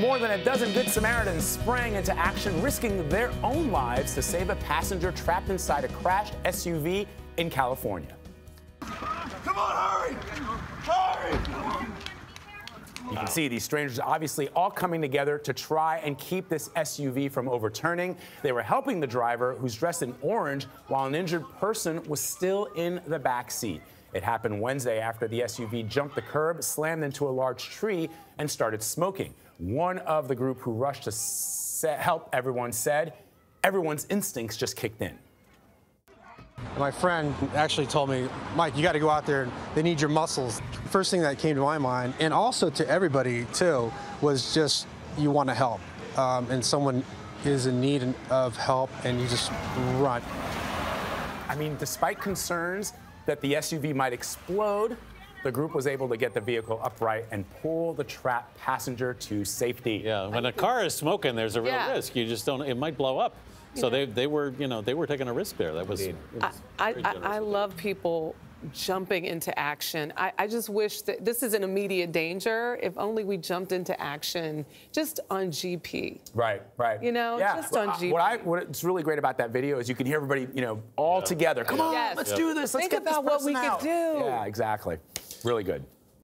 More than a dozen Good Samaritans sprang into action, risking their own lives to save a passenger trapped inside a crashed SUV in California. Come on, hurry! Hurry! You can see these strangers obviously all coming together to try and keep this SUV from overturning. They were helping the driver, who's dressed in orange, while an injured person was still in the back seat. It happened Wednesday after the SUV jumped the curb, slammed into a large tree, and started smoking. One of the group who rushed to help everyone said, everyone's instincts just kicked in. My friend actually told me, Mike, you got to go out there. They need your muscles. First thing that came to my mind, and also to everybody too, was just you want to help. Um, and someone is in need of help, and you just run. I mean, despite concerns that the SUV might explode, the group was able to get the vehicle upright and pull the trapped passenger to safety. Yeah, when a car is smoking, there's a real Yeah. risk. You just don't, it might blow up. So they, they were, you know, they were taking a risk there. That was, was I, very I, I love people jumping into action. I, I just wish that this is an immediate danger. If only we jumped into action just on GP. Right, right. You know, yeah. just on GP. What I what's really great about that video is you can hear everybody, you know, all together. Come on, Yes. let's Yep. do this. Let's Think get this about what we person could do. Yeah, exactly. Really good.